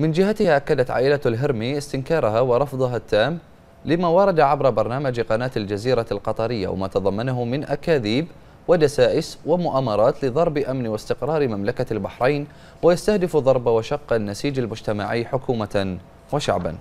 من جهتها أكدت عائلة الهرمي استنكارها ورفضها التام لما ورد عبر برنامج قناة الجزيرة القطرية وما تضمنه من أكاذيب ودسائس ومؤامرات لضرب أمن واستقرار مملكة البحرين ويستهدف ضرب وشق النسيج المجتمعي حكومة وشعبا.